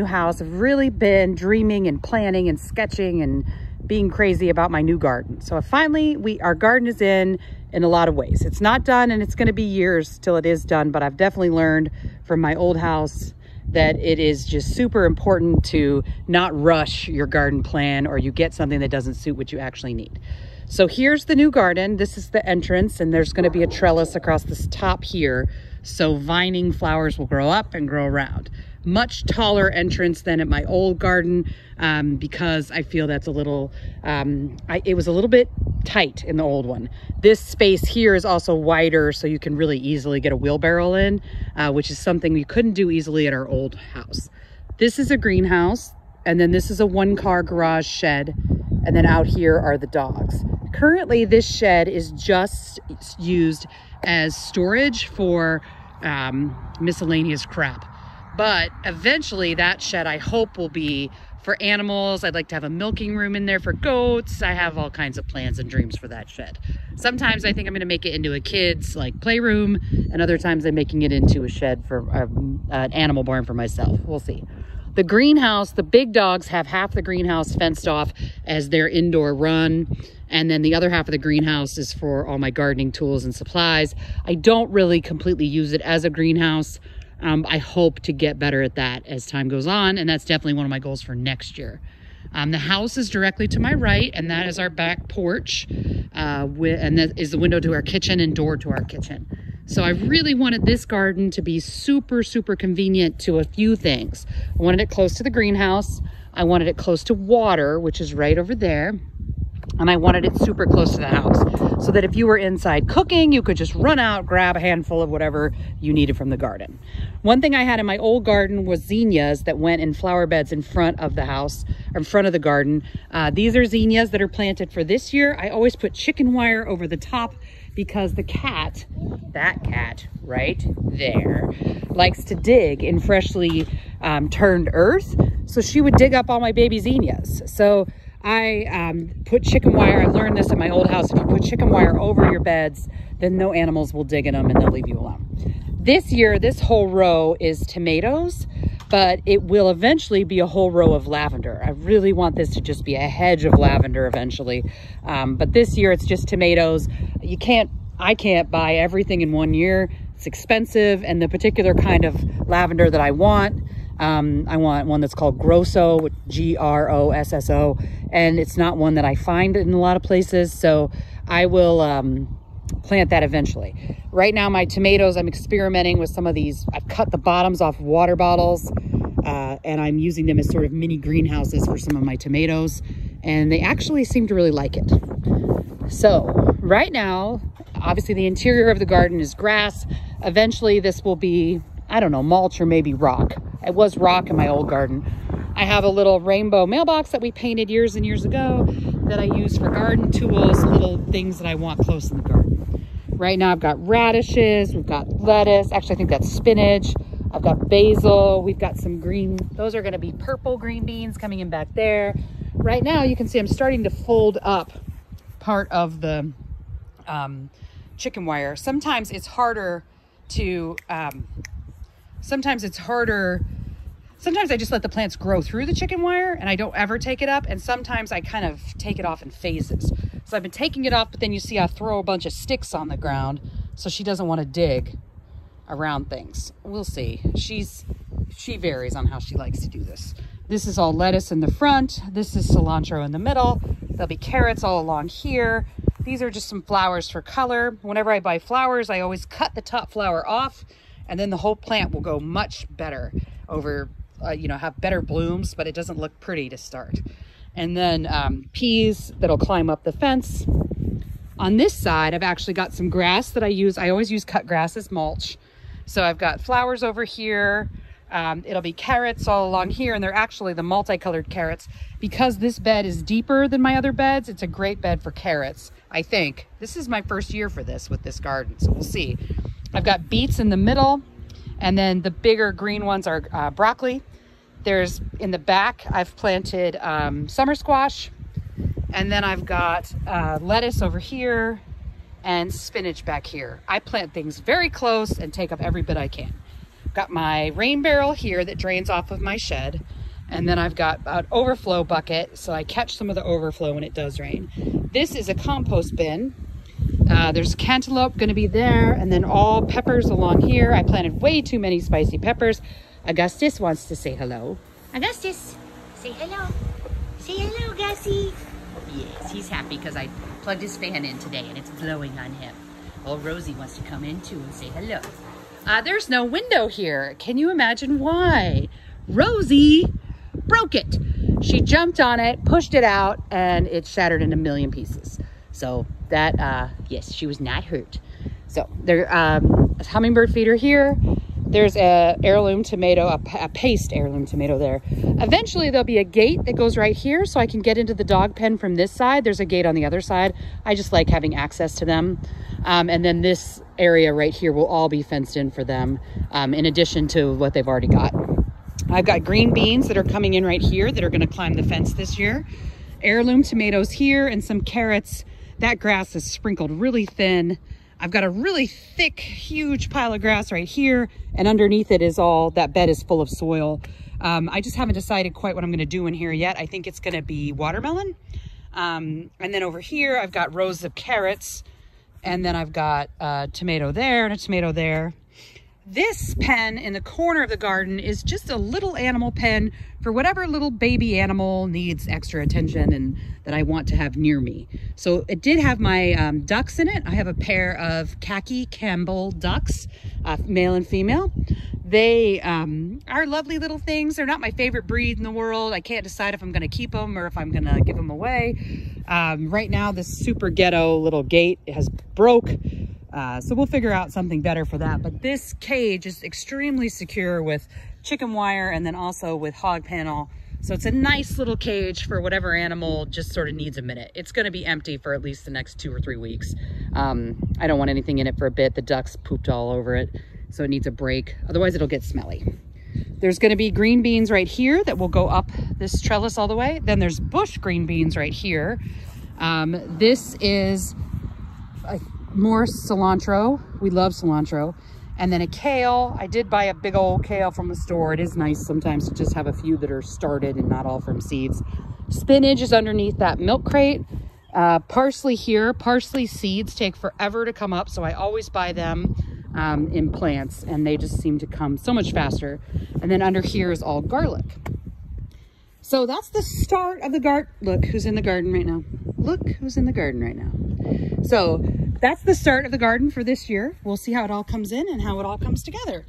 new house, I've really been dreaming and planning and sketching and being crazy about my new garden. So finally, we our garden is in in a lot of ways. It's not done and it's going to be years till it is done, but I've definitely learned from my old house that it is just super important to not rush your garden plan or you get something that doesn't suit what you actually need. So here's the new garden. This is the entrance and there's gonna be a trellis across this top here. So vining flowers will grow up and grow around much taller entrance than at my old garden um, because I feel that's a little, um, I, it was a little bit tight in the old one. This space here is also wider so you can really easily get a wheelbarrow in, uh, which is something we couldn't do easily at our old house. This is a greenhouse and then this is a one car garage shed and then out here are the dogs. Currently this shed is just used as storage for um, miscellaneous crap. But eventually that shed I hope will be for animals. I'd like to have a milking room in there for goats. I have all kinds of plans and dreams for that shed. Sometimes I think I'm going to make it into a kid's like playroom and other times I'm making it into a shed for um, an animal barn for myself. We'll see. The greenhouse, the big dogs have half the greenhouse fenced off as their indoor run. And then the other half of the greenhouse is for all my gardening tools and supplies. I don't really completely use it as a greenhouse. Um, I hope to get better at that as time goes on, and that's definitely one of my goals for next year. Um, the house is directly to my right, and that is our back porch, uh, and that is the window to our kitchen and door to our kitchen. So I really wanted this garden to be super, super convenient to a few things. I wanted it close to the greenhouse. I wanted it close to water, which is right over there and I wanted it super close to the house so that if you were inside cooking, you could just run out, grab a handful of whatever you needed from the garden. One thing I had in my old garden was zinnias that went in flower beds in front of the house, in front of the garden. Uh, these are zinnias that are planted for this year. I always put chicken wire over the top because the cat, that cat right there, likes to dig in freshly um, turned earth. So she would dig up all my baby zinnias. So I um, put chicken wire. I learned this at my old house. If you put chicken wire over your beds, then no animals will dig in them and they'll leave you alone. This year, this whole row is tomatoes, but it will eventually be a whole row of lavender. I really want this to just be a hedge of lavender eventually. Um, but this year it's just tomatoes. You can't, I can't buy everything in one year. It's expensive and the particular kind of lavender that I want um, I want one that's called Grosso, G-R-O-S-S-O, and it's not one that I find in a lot of places, so I will um, plant that eventually. Right now, my tomatoes, I'm experimenting with some of these. I've cut the bottoms off water bottles, uh, and I'm using them as sort of mini greenhouses for some of my tomatoes, and they actually seem to really like it. So right now, obviously the interior of the garden is grass. Eventually this will be, I don't know, mulch or maybe rock. It was rock in my old garden. I have a little rainbow mailbox that we painted years and years ago that I use for garden tools, little things that I want close in the garden. Right now I've got radishes, we've got lettuce, actually I think that's spinach. I've got basil, we've got some green, those are gonna be purple green beans coming in back there. Right now you can see I'm starting to fold up part of the um, chicken wire. Sometimes it's harder to um, sometimes it's harder. Sometimes I just let the plants grow through the chicken wire and I don't ever take it up. And sometimes I kind of take it off in phases. So I've been taking it off, but then you see I throw a bunch of sticks on the ground. So she doesn't want to dig around things. We'll see. She's, she varies on how she likes to do this. This is all lettuce in the front. This is cilantro in the middle. There'll be carrots all along here. These are just some flowers for color. Whenever I buy flowers, I always cut the top flower off and then the whole plant will go much better over, uh, you know, have better blooms, but it doesn't look pretty to start. And then um, peas that'll climb up the fence. On this side, I've actually got some grass that I use. I always use cut grass as mulch. So I've got flowers over here. Um, it'll be carrots all along here, and they're actually the multicolored carrots. Because this bed is deeper than my other beds, it's a great bed for carrots, I think. This is my first year for this with this garden, so we'll see. I've got beets in the middle, and then the bigger green ones are uh, broccoli. There's in the back, I've planted um, summer squash, and then I've got uh, lettuce over here and spinach back here. I plant things very close and take up every bit I can. Got my rain barrel here that drains off of my shed. And then I've got an overflow bucket, so I catch some of the overflow when it does rain. This is a compost bin. Uh, there's cantaloupe gonna be there, and then all peppers along here. I planted way too many spicy peppers. Augustus wants to say hello. Augustus, say hello. Say hello, Gussie. Yes, he's happy because I plugged his fan in today and it's blowing on him. Well, Rosie wants to come in too and say hello. Uh, there's no window here. Can you imagine why? Rosie broke it. She jumped on it, pushed it out, and it shattered in a million pieces. So that, uh, yes, she was not hurt. So there, um, a hummingbird feeder here. There's a heirloom tomato, a, a, paste heirloom tomato there. Eventually there'll be a gate that goes right here so I can get into the dog pen from this side. There's a gate on the other side. I just like having access to them. Um, and then this area right here will all be fenced in for them um, in addition to what they've already got. I've got green beans that are coming in right here that are gonna climb the fence this year. Heirloom tomatoes here and some carrots. That grass is sprinkled really thin. I've got a really thick, huge pile of grass right here. And underneath it is all, that bed is full of soil. Um, I just haven't decided quite what I'm gonna do in here yet. I think it's gonna be watermelon. Um, and then over here, I've got rows of carrots. And then I've got a tomato there and a tomato there. This pen in the corner of the garden is just a little animal pen for whatever little baby animal needs extra attention and that I want to have near me. So it did have my um, ducks in it. I have a pair of khaki Campbell ducks, uh, male and female. They um, are lovely little things. They're not my favorite breed in the world. I can't decide if I'm going to keep them or if I'm going to give them away. Um, right now, this super ghetto little gate has broke. Uh, so we'll figure out something better for that. But this cage is extremely secure with chicken wire and then also with hog panel. So it's a nice little cage for whatever animal just sort of needs a minute. It's going to be empty for at least the next two or three weeks. Um, I don't want anything in it for a bit. The ducks pooped all over it, so it needs a break. Otherwise, it'll get smelly. There's going to be green beans right here that will go up this trellis all the way. Then there's bush green beans right here. Um, this is more cilantro. We love cilantro. And then a kale. I did buy a big old kale from the store. It is nice sometimes to just have a few that are started and not all from seeds. Spinach is underneath that milk crate. Uh, parsley here. Parsley seeds take forever to come up, so I always buy them um, in plants, and they just seem to come so much faster. And then under here is all garlic. So that's the start of the garden. Look who's in the garden right now. Look who's in the garden right now. So that's the start of the garden for this year. We'll see how it all comes in and how it all comes together.